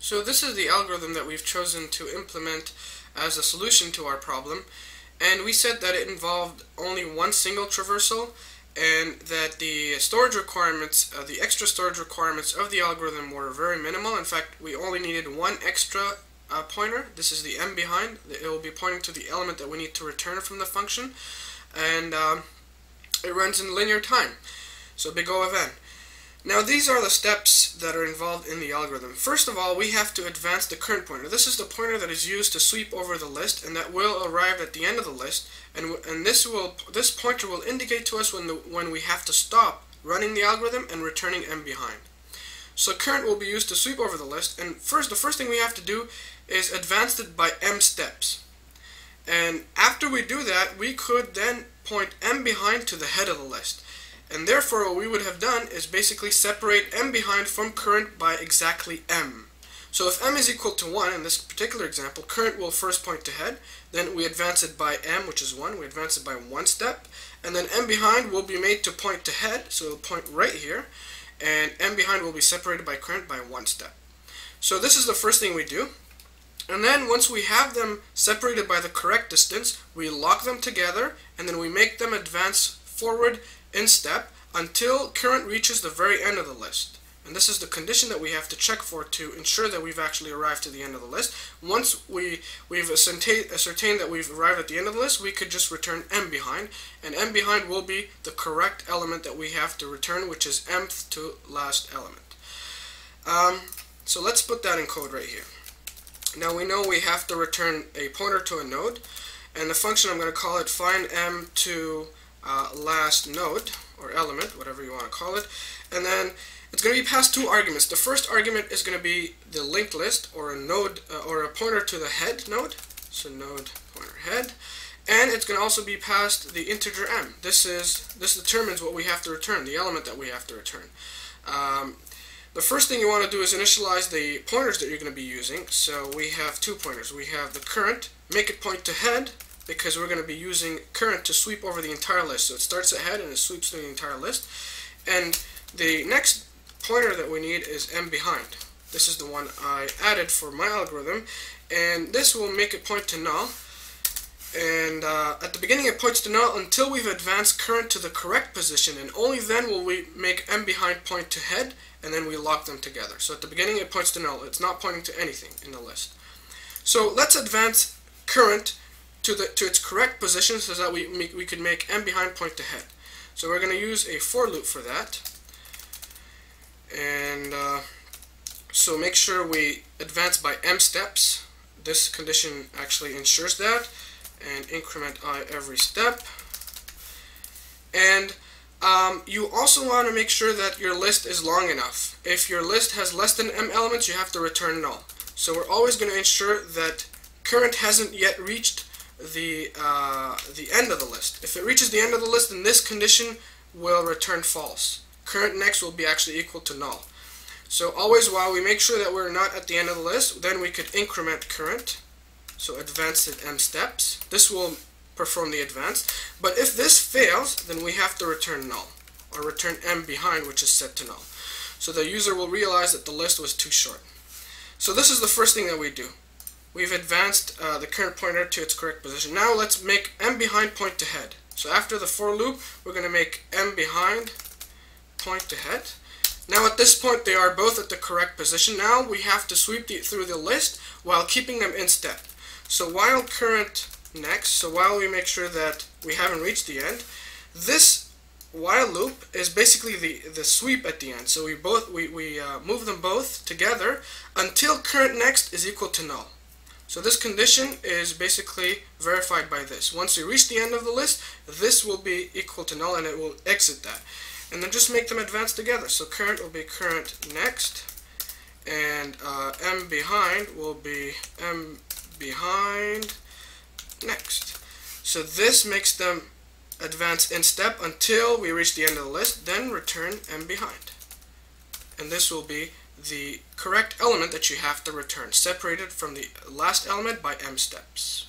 So this is the algorithm that we've chosen to implement as a solution to our problem and we said that it involved only one single traversal and that the storage requirements, uh, the extra storage requirements of the algorithm were very minimal. In fact, we only needed one extra uh, pointer. This is the m behind. It will be pointing to the element that we need to return from the function. And um, it runs in linear time. So big O of n. Now these are the steps that are involved in the algorithm. First of all, we have to advance the current pointer. This is the pointer that is used to sweep over the list and that will arrive at the end of the list and, and this will this pointer will indicate to us when, the, when we have to stop running the algorithm and returning m behind. So current will be used to sweep over the list and first the first thing we have to do is advance it by m steps. And after we do that, we could then point m behind to the head of the list. And therefore what we would have done is basically separate m behind from current by exactly m. So if m is equal to 1, in this particular example, current will first point to head, then we advance it by m, which is 1, we advance it by one step, and then m behind will be made to point to head, so it'll point right here, and m behind will be separated by current by one step. So this is the first thing we do. And then once we have them separated by the correct distance, we lock them together, and then we make them advance forward in step until current reaches the very end of the list. And this is the condition that we have to check for to ensure that we've actually arrived to the end of the list. Once we, we've ascertained that we've arrived at the end of the list, we could just return m behind. And m behind will be the correct element that we have to return, which is mth to last element. Um, so let's put that in code right here. Now we know we have to return a pointer to a node. And the function I'm going to call it find m to uh, last node or element, whatever you want to call it, and then it's going to be passed two arguments. The first argument is going to be the linked list or a node uh, or a pointer to the head node, so node pointer head, and it's going to also be passed the integer m. This is this determines what we have to return, the element that we have to return. Um, the first thing you want to do is initialize the pointers that you're going to be using. So we have two pointers. We have the current, make it point to head, because we're going to be using current to sweep over the entire list. So it starts ahead and it sweeps through the entire list. And the next pointer that we need is m behind. This is the one I added for my algorithm. And this will make it point to null. And uh, at the beginning it points to null until we've advanced current to the correct position. And only then will we make m behind point to head and then we lock them together. So at the beginning it points to null. It's not pointing to anything in the list. So let's advance current to, the, to its correct position so that we, make, we can make m behind point to head. So we're going to use a for loop for that. And uh, so make sure we advance by m steps. This condition actually ensures that. And increment i every step. And um, you also want to make sure that your list is long enough. If your list has less than m elements, you have to return null. So we're always going to ensure that current hasn't yet reached the, uh, the end of the list. If it reaches the end of the list, then this condition will return false. Current next will be actually equal to null. So always while we make sure that we're not at the end of the list, then we could increment current. So advance it m steps. This will perform the advance. But if this fails, then we have to return null, or return m behind, which is set to null. So the user will realize that the list was too short. So this is the first thing that we do. We've advanced uh, the current pointer to its correct position. Now let's make m behind point to head. So after the for loop, we're going to make m behind point to head. Now at this point, they are both at the correct position. Now we have to sweep the, through the list while keeping them in step. So while current next, so while we make sure that we haven't reached the end, this while loop is basically the, the sweep at the end. So we both we, we uh, move them both together until current next is equal to null. So this condition is basically verified by this. Once we reach the end of the list, this will be equal to null and it will exit that. And then just make them advance together. So current will be current next, and uh, m behind will be m behind next. So this makes them advance in step until we reach the end of the list, then return m behind. And this will be the correct element that you have to return, separated from the last element by m steps.